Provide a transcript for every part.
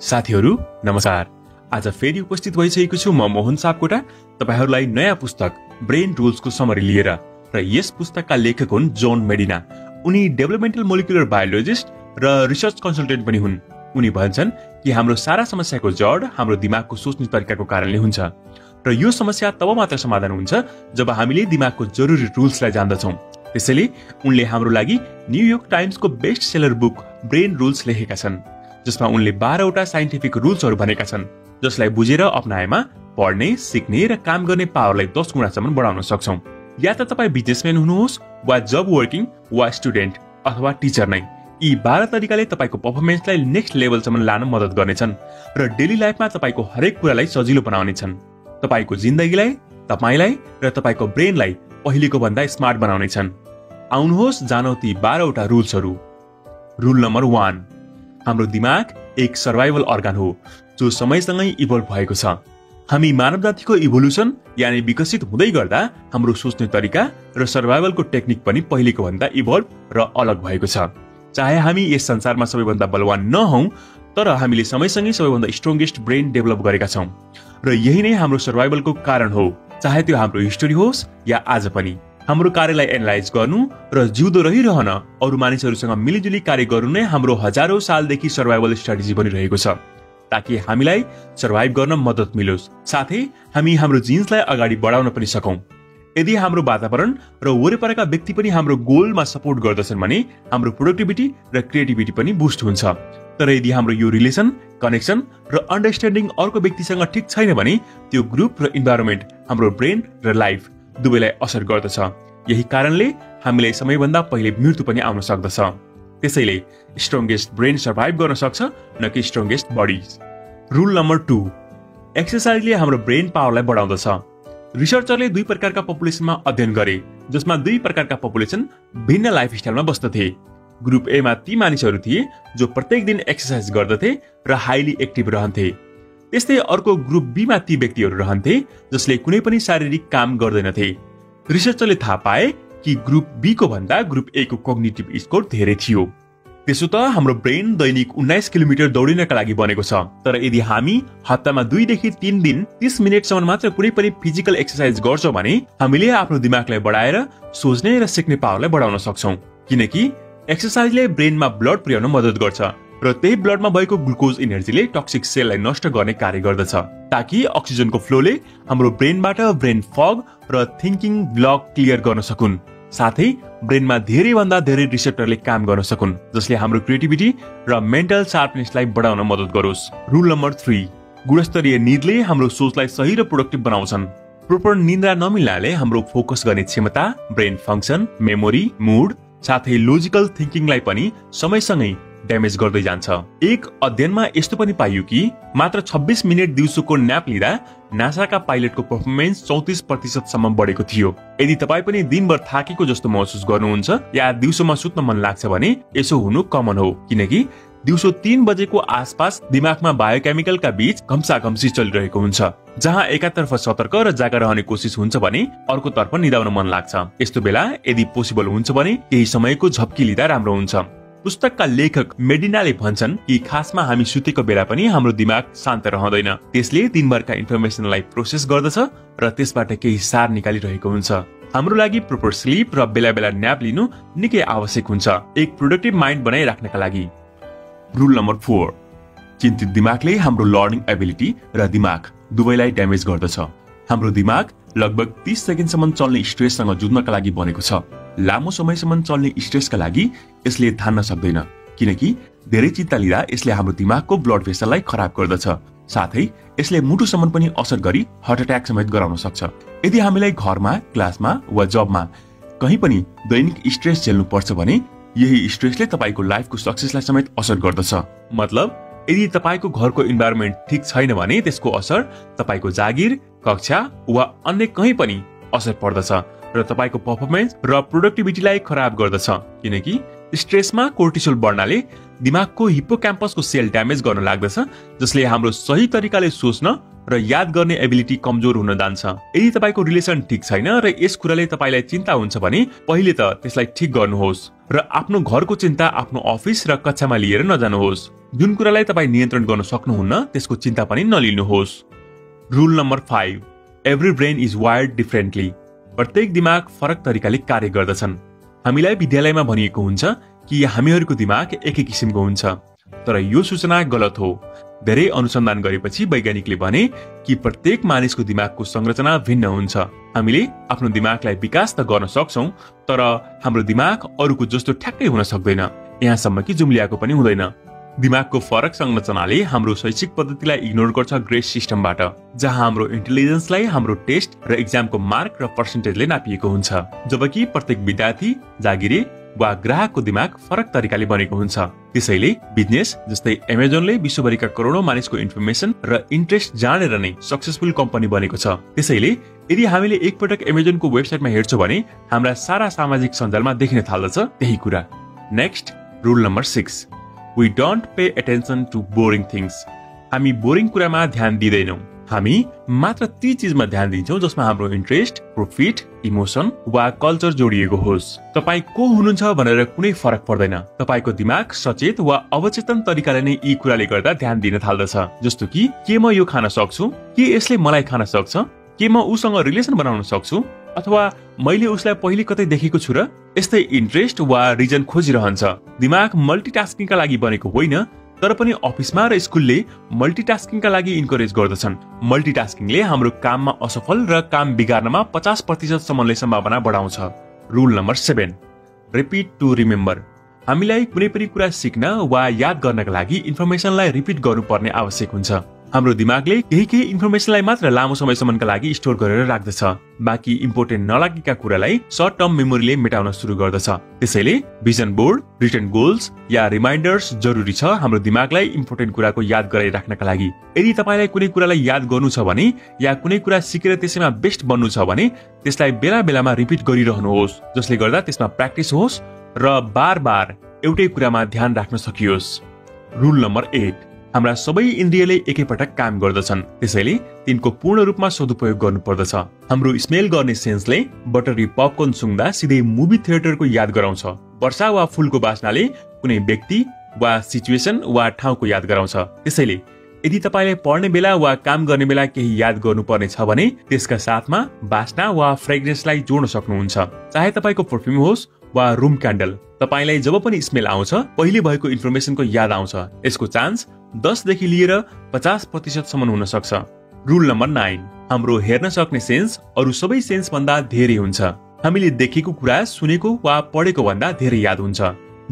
साथीहरू नमस्कार। आज फेरि उपस्थित भइसकेको छु म मोहन सापकोटा तपाईँहरूलाई नयाँ पुस्तक ब्रेन रुल्सको समरी लिएर र यस पुस्तकका लेखक हुन् जोन मेडिना। उनी डेभलपमेन्टल मोलिकुलर बायोलोजिस्ट र रिसर्च कन्सल्टेन्ट पनि हुन्। उनी भन्छन् कि हाम्रो सारा समस्याको जड हाम्रो दिमागको सोच्ने तरिकाको कारणले हुन्छ। र यो समस्या तब मात्र समाधान हुन्छ जब हामीले दिमागको जरुरी रुल्सलाई जान्दछौँ। त्यसैले उनले हाम्रो लागि New York टाइम्सको best seller book brain rules लेखेका छन्। जसमा उनले बाह्रवटा साइन्टिफिक रुल्सहरू भनेका छन् जसलाई बुझेर अप्नाएमा पढ्ने सिक्ने र काम गर्ने पावरलाई दस गुणासम्म बढाउन सक्छौ। या त तपाईँ बिजनेसम्यान हुनुहोस् वा जब वर्किङ वा स्टुडेन्ट अथवा टिचर नै यी बाह्र तरिकाले तपाईँको पर्फर्मेन्सलाई नेक्स्ट लेभलसम्म लान मद्दत गर्नेछन् र डेली लाइफमा तपाईँको हरेक कुरालाई सजिलो बनाउनेछन्। तपाईँको जिन्दगीलाई तपाईँलाई र तपाईँको ब्रेनलाई पहिलेको भन्दा स्मार्ट बनाउनेछन्। आउनुहोस् जानौ ती बाह्रवटा रुल्सहरू रुल नम्बर वान हाम्रो दिमाग एक सर्भाइभल अर्गान हो जो समयसँगै इभोल्भ भएको छ। हामी मानव जातिको इभोल्युसन यानि विकसित हुँदै गर्दा हाम्रो सोच्ने तरिका र सर्भाइभलको टेक्निक पनि पहिलेको भन्दा इभोल्भ र अलग भएको छ। चाहे हामी यस संसारमा सबैभन्दा बलवान नहौँ तर हामीले समयसँगै सबैभन्दा स्ट्रङ्गेस्ट ब्रेन डेभलप गरेका छौँ। र यही नै हाम्रो सर्भाइभलको कारण हो। चाहे त्यो हाम्रो हिस्टोरी होस् या आज पनि। हाम्रो कार्यलाई एनालाइज गर्नु र जिउँदो रहिरहन अरू मानिसहरूसँग मिलिजुली कार्य गर्नु नै हाम्रो हजारौँ सालदेखि सर्भाइभल स्ट्राटेजी बनिरहेको छ। ताकि हामीलाई सर्भाइभ गर्न मद्दत मिलोस्। साथै हामी हाम्रो जिन्सलाई अगाडि बढाउन पनि सकौँ। यदि हाम्रो वातावरण र वरिपरका व्यक्ति पनि हाम्रो गोलमा सपोर्ट गर्दछन् भने हाम्रो प्रोडक्टिभिटी र क्रिएटिभिटी पनि बुस्ट हुन्छ। तर यदि हाम्रो यो रिलेसन कनेक्सन र अन्डरस्ट्यान्डिङ अर्को व्यक्तिसँग ठिक छैन भने त्यो ग्रुप र इन्भाइरोमेन्ट हाम्रो ब्रेन र लाइफ दुवैलाई असर गर्दछ। यही कारणले हामीलाई समयभन्दा पहिले मृत्यु पनि आउन सक्दछ। त्यसैले स्ट्रङ्गेस्ट ब्रेन सर्भाइभ गर्न सक्छ न कि strongest body rule number two एक्सर्साइजले हाम्रो ब्रेन पावरलाई बढाउँदछ। रिसर्चरले दुई प्रकारका पपुलेसनमा अध्ययन गरे जसमा दुई प्रकारका पपुलेसन भिन्न लाइफ स्टाइलमा बस्दथे ग्रुप एमा ती मानिसहरू थिए जो प्रत्येक दिन एक्सर्साइज गर्दथे र हाइली एक्टिभ रहन्थे। त्यस्तै अर्को ग्रुप बीमा ती व्यक्तिहरू रहन्थे जसले कुनै पनि शारीरिक काम गर्दैनथे। रिसर्चरले थाहा पाए कि ग्रुप बीको भन्दा ग्रुप ए को कोग्निटिभ स्कोर धेरै थियो। त्यसो त हाम्रो ब्रेन दैनिक उन्नाइस किलोमिटर दौडिनका लागि बनेको छ तर यदि हामी हप्तामा दुईदेखि तिन दिन तिस मिनटसम्म मात्र कुनै पनि फिजिकल एक्सर्साइज गर्छौँ भने हामीले आफ्नो दिमागलाई बढाएर सोच्ने र सिक्ने पावरलाई बढाउन सक्छौँ। किनकि एक्सर्साइजले ब्रेनमा ब्लड पुर्याउन मद्दत गर्छ। र त्यही ब्लडमा भएको ग्लुकोज इनर्जीले टक्सिक सेललाई नष्ट गर्ने कार्य गर्दछ ताकि अक्सिजनको फ्लोले हाम्रो ब्रेनबाट ब्रेन फग र थिङ्किङ ब्लक क्लियर गर्न सकुन्। साथै ब्रेनमा धेरैभन्दा धेरै रिसेप्टरले काम गर्न सकुन् जसले हाम्रो क्रिएटिभिटी र मेन्टल सार्पनेसलाई बढाउन मद्दत गरोस्। रुल नम्बर थ्री गुणस्तरीय निदले हाम्रो सोचलाई सही र प्रोडक्टिभ बनाउँछन्। प्रोपर निन्द्रा नमिल्नाले हाम्रो फोकस गर्ने क्षमता ब्रेन फङ्सन मेमोरी मुड साथै लोजिकल थिङ्किङलाई पनि समयसँगै ड्यामेज गर्दै जान्छ। एक अध्ययनमा यस्तो पनि पाइयो कि मात्र छब्बिस मिनट दिउँसोको न्याप लिँदा नासाका पाइलटको पर्फर्मेन्स चौतिस प्रतिशतसम्म बढेको थियो। यदि तपाईँ पनि दिनभर थाकेको जस्तो महसुस गर्नुहुन्छ या दिउँसोमा सुत्न मन लाग्छ भने यसो हुनु कमन हो। किनकि दिउँसो तीन बजेको आसपास दिमागमा बायोकेमिकलका बीच घम्सा घम्सी चलिरहेको हुन्छ जहाँ एकातर्फ सतर्क र जागा रहने कोसिस हुन्छ भने अर्कोतर्फ निदाउन मन लाग्छ। यस्तो बेला यदि पोसिबल हुन्छ भने केही समयको झप्की लिँदा राम्रो हुन्छ। पुस्तकका लेखक मेडिनाले भन्छन् कि खासमा हामी सुतेको बेला पनि हाम्रो दिमाग शान्त रहँदैन। त्यसले दिनभरका इन्फर्मेसनलाई प्रोसेस गर्दछ र त्यसबाट केही सार निकालिरहेको हुन्छ। हाम्रो लागि प्रोपर स्लिप र बेला बेला न्याप लिनु निकै आवश्यक हुन्छ। एक प्रोडक्टिभ माइन्ड बनाइराख्नका लागि। Rule number four. चिन्तित दिमागले हाम्रो लर्निङ एबिलिटी र दिमाग दुवैलाई ड्यामेज गर्दछ। हाम्रो दिमाग लगभग तिस सेकेन्डसम्म चल्ने स्ट्रेससँग जुझ्नका लागि बनेको छ। लामो समयसम्म चल्ने स्ट्रेसका लागि यसले धान्न सक्दैन किनकि धेरै चिन्ता लिँदा यसले हाम्रो दिमागको ब्लड भेसललाई खराब गर्दछ। साथै यसले मुटुसम्म पनि असर गरी हार्ट एट्याक समेत गराउन सक्छ। यदि हामीलाई घरमा क्लासमा वा जबमा कहीँ पनि दैनिक स्ट्रेस झेल्नु पर्छ भने यही स्ट्रेसले तपाईँको लाइफको सक्सेसलाई समेत असर गर्दछ। मतलब यदि तपाईँको घरको इन्भाइरोमेन्ट ठिक छैन भने त्यसको असर तपाईँको जागिर कक्षा वा अन्य कहीँ पनि असर पर्दछ। र तपाईँको पर्फर्मेन्स र प्रोडक्टिभिटीलाई खराब गर्दछ। किनकि स्ट्रेसमा कोर्टिसोल बढ्नाले दिमागको हिप्पो क्याम्पसको सेल ड्यामेज गर्न लाग्दछ जसले हाम्रो सही तरिकाले सोच्न र याद गर्ने एबिलिटी कमजोर हुन जान्छ। यदि तपाईँको रिलेसन ठिक छैन र यस कुराले तपाईँलाई चिन्ता हुन्छ भने पहिले त त्यसलाई ठिक गर्नुहोस् र आफ्नो घरको चिन्ता आफ्नो अफिस र कक्षामा लिएर नजानुहोस्। जुन कुरालाई तपाईँ नियन्त्रण गर्न सक्नुहुन्न त्यसको चिन्ता पनि नलिनुहोस्। Rule number five every brain is wired differently प्रत्येक दिमाग फरक तरिकाले कार्य गर्दछन्। हामीलाई विद्यालयमा भनिएको हुन्छ कि हामीहरूको दिमाग एकै किसिमको हुन्छ। तर यो सूचना गलत हो। धेरै अनुसन्धान गरेपछि वैज्ञानिकले भने कि प्रत्येक मानिसको दिमागको संरचना भिन्न हुन्छ। हामीले आफ्नो दिमागलाई विकास त गर्न सक्छौ तर हाम्रो दिमाग अरूको जस्तो ठ्याक्कै हुन सक्दैन। यहाँसम्म कि जुम्लियाको पनि हुँदैन। दिमागको फरक संरचनाले हाम्रो शैक्षिक पद्धतिलाई इग्नोर गर्छ ग्रेड सिस्टमबाट जहाँ हाम्रो इन्टेलिजेन्सलाई हाम्रो टेस्ट र इक्जामको मार्क र पर्सेन्टेजले नापिएको हुन्छ। जबकि प्रत्येक विद्यार्थी जागिरे वा ग्राहकको दिमाग फरक तरिकाले बनेको हुन्छ। त्यसैले बिजनेस जस्तै एमाजोनले विश्वभरिका करोडौँ मानिसको इन्फर्मेसन र इन्ट्रेस्ट जानेर नै सक्सेसफुल कम्पनी बनेको छ। त्यसैले यदि हामीले एकपटक एमाजोनको वेबसाइटमा हेर्छौँ भने हाम्रा सारा सामाजिक सञ्जालमा देखिन थाल्दछ त्यही कुरा। Next rule number six. We don't pay attention to boring things हामी बोरिङ कुरामा ध्यान दिँदैनौँ। हामी मात्र ती चिजमा ध्यान दिन्छौँ जसमा हाम्रो इन्ट्रेस्ट प्रोफिट इमोसन वा कल्चर जोडिएको होस्। तपाईँ को हुनुहुन्छ भनेर कुनै फरक पर्दैन। तपाईँको दिमाग सचेत वा अवचेतन तरिकाले नै यी कुराले गर्दा ध्यान दिन थाल्दछ। जस्तो कि के म यो खान सक्छु? के यसले मलाई खान सक्छ? के म उसँग रिलेसन बनाउन सक्छु? अथवा मैले उसलाई पहिले कतै देखेको छु र यस्तै इन्ट्रेस्ट वा रिजन खोजिरहन्छ। दिमाग मल्टिटास्किङका लागि बनेको होइन तर पनि अफिसमा र स्कुलले मल्टिटास्किङका लागि इन्करेज गर्दछन्। मल्टिटास्किङले हाम्रो काममा असफल र काम बिगार्नमा पचास प्रतिशतसम्मले सम्भावना बढाउँछ। Rule number seven repeat to remember हामीलाई कुनै पनि कुरा सिक्न वा याद गर्नका लागि इन्फर्मेसनलाई रिपिट गर्नुपर्ने आवश्यक हुन्छ। हाम्रो दिमागले केही केही इन्फर्मेसनलाई मात्र लामो समयसम्मका लागि स्टोर गरेर राख्दछ। बाँकी इम्पोर्टेन्ट नलागेका कुरालाई सर्ट टर्म मेमोरीले मेटाउन सुरु गर्दछ। त्यसैले भिजन बोर्ड रिटर्न गोल्स या रिमाइन्डर्स जरुरी छ हाम्रो दिमागलाई इम्पोर्टेन्ट कुराको याद गराइराख्नका लागि। यदि तपाईँलाई कुनै कुरालाई याद गर्नु छ भने या कुनै कुरा सिकेर त्यसैमा बेस्ट बन्नु छ भने त्यसलाई बेला बेलामा रिपिट गरिरहनुहोस् जसले गर्दा त्यसमा प्र्याक्टिस होस् र बार बार एउटै कुरामा ध्यान राख्न सकियोस्। रुल नम्बर एट हाम्रा सबै इन्द्रियले एकैपटक काम गर्दछन्। त्यसैले तिनको पूर्ण रूपमा सदुपयोग गर्नुपर्दछ। हाम्रो स्मेल गर्ने सेन्सले बटरी पपकर्न सुँग्दा सिधै मुभी थिएटरको याद गराउँछ। वर्षा वा फुलको बास्नाले कुनै व्यक्ति वा सिचुएसन वा ठाउँको याद गराउँछ। त्यसैले यदि तपाईँले पढ्ने बेला वा काम गर्ने बेला केही याद गर्नुपर्ने छ भने त्यसका साथमा बास्ना वा फ्रेग्रेन्सलाई जोड्न सक्नुहुन्छ। चाहे तपाईँको पर्फ्युम होस् वा रुम क्यान्डल तपाईँलाई जब पनि स्मेल आउँछ पहिले भएको इन्फर्मेसनको याद आउँछ। यसको चान्स दसदेखि लिएर पचास प्रतिशतसम्म हुन सक्छ। रुल नम्बर नाइन हाम्रो हेर्न सक्ने सेन्स अरू सबै सेन्स भन्दा धेरै हुन्छ। हामीले देखेको कुरा सुनेको वा पढेको भन्दा धेरै याद हुन्छ।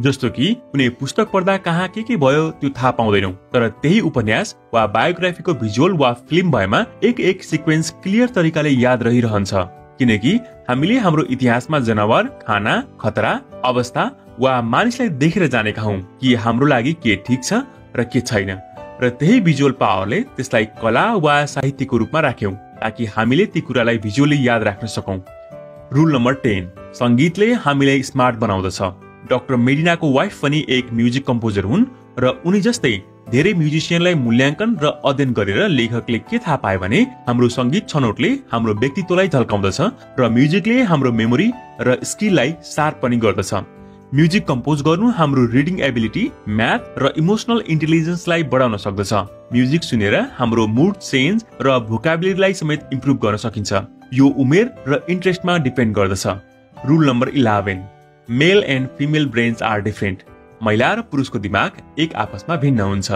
जस्तो कि कुनै पुस्तक पढ्दा कहाँ के के भयो त्यो थाहा पाउँदैनौ तर त्यही उपन्यास वा बायोग्राफीको भिजुअल वा फिल्म भएमा एक एक सिक्वेन्स क्लियर तरिकाले याद रहिरहन्छ। किनकि हामीले हाम्रो इतिहासमा जनावर खाना खतरा अवस्था वा मानिसलाई देखेर जानेका हौ कि हाम्रो लागि के ठिक छ र के छैन? र त्यही भिजुअल पावरले त्यसलाई कला वा साहित्यको रूपमा राख्यौं ताकि हामीले ती कुरालाई भिजुअली याद राख्न सकौं। रुल नम्बर टेन सङ्गीतले हामीलाई स्मार्ट बनाउँदछ। डाक्टर मेडिनाको वाइफ पनि एक म्युजिक कम्पोजर हुन् र उनी जस्तै धेरै म्युजिसियनलाई मूल्याङ्कन र अध्ययन गरेर लेखकले के थाहा पाए भने हाम्रो सङ्गीत छनौटले हाम्रो व्यक्तित्वलाई झल्काउँदछ र म्युजिकले हाम्रो मेमोरी र स्किललाई सार्प पनि गर्दछ। म्युजिक कम्पोज गर्नु हाम्रो रिडिङ एबिलिटी म्याथ र इमोसनल इन्टेलिजेन्सलाई बढाउन सक्दछ। म्युजिक सुनेर हाम्रो मुड चेन्ज र भोकाबिलिटीलाई समेत इम्प्रुभ गर्न सकिन्छ। यो उमेर र इन्ट्रेस्टमा डिपेन्ड गर्दछ। Rule number eleven. Male and female brains are different. महिला र पुरुषको दिमाग एक आपसमा भिन्न हुन्छ।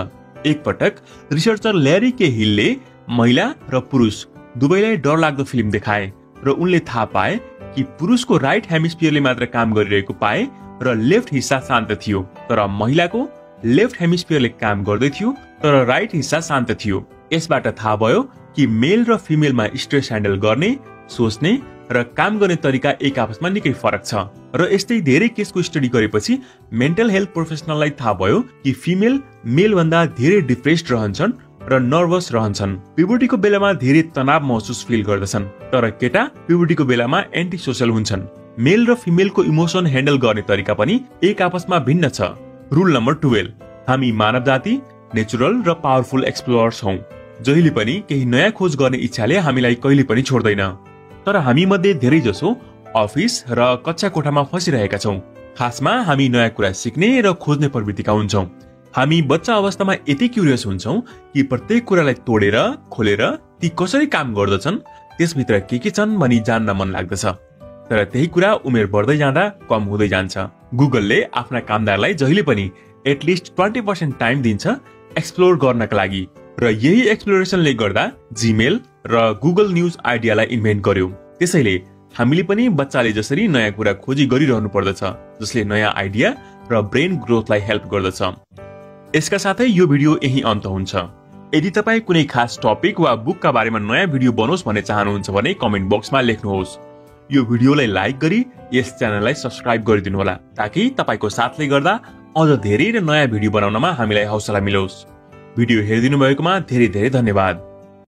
एकपटक रिसर्चर ल्यारी के हिलले महिला र पुरुष दुवैलाई डरलाग्दो फिल्म देखाए र उनले थाहा पाए कि पुरुषको राइट हेमिस्फियरले मात्र काम गरिरहेको पाए र लेफ्ट हिस्सा शान्त थियो। तर महिलाको लेफ्ट हेमिस्फियरले काम गर्दै थियो तर राइट हिस्सा शान्त थियो। यसबाट थाहा भयो कि मेल र फिमेलमा स्ट्रेस ह्यान्डल गर्ने सोच्ने र काम गर्ने तरिका एक आपसमा निकै फरक छ। र यस्तै धेरै केसको स्टडी गरेपछि मेन्टल हेल्थ प्रोफेसनललाई थाहा भयो कि फिमेल मेलभन्दा धेरै डिप्रेस्ड रहन्छन् र नर्भस रहन्छन्। पिबुटीको बेलामा धेरै तनाव महसुस फिल गर्दछन् तर केटा पिबुटीको बेलामा एन्टी सोसल हुन्छन्। मेल र फिमेलको इमोसन ह्यान्डल गर्ने तरिका पनि एक आपसमा भिन्न छ। रुल नम्बर टुवेल्भ हामी मानव जाति नेचुरल र पावरफुल एक्सप्लोरर्स हौ। जहिले पनि केही नयाँ खोज गर्ने इच्छाले हामीलाई कहिले पनि छोड्दैन। तर हामी मध्ये धेरै जसो अफिस र कक्षा कोठामा फसिरहेका छौँ। खासमा हामी नयाँ कुरा सिक्ने र खोज्ने प्रवृत्तिका हुन्छौँ। हामी बच्चा अवस्थामा यति क्युरियस हुन्छौँ कि प्रत्येक कुरालाई तोडेर खोलेर ती कसरी काम गर्दछन् त्यसभित्र के के छन् भनी जान्न मन लाग्दछ। तर त्यही कुरा उमेर बढ्दै जाँदा कम हुँदै जान्छ। गुगलले आफ्ना कामदारलाई जहिले पनि at least twenty percent time दिन्छ एक्सप्लोर गर्नका लागि र यही एक्सप्लोरेसनले गर्दा जिमेल र गुगल न्युज आइडियालाई इन्भेन्ट गर्यो। त्यसैले हामीले पनि बच्चाले जसरी नयाँ कुरा खोजी गरिरहनु पर्दछ जसले नयाँ आइडिया र ब्रेन ग्रोथलाई हेल्प गर्दछ। यसका साथै यो भिडियो यही अन्त हुन्छ। यदि तपाईँ कुनै खास टपिक वा बुकका बारेमा नयाँ भिडियो बनोस् भन्ने चाहनुहुन्छ भने कमेन्ट बक्समा लेख्नुहोस्। यो भिडियोलाई लाइक गरी यस च्यानललाई सब्सक्राइब गरिदिनु होला ताकि तपाईँको साथले गर्दा अझ धेरै र नयाँ भिडियो बनाउनमा हामीलाई हौसला मिलोस्। भिडियो हेरिदिनु भएकोमा धेरै धेरै धन्यवाद।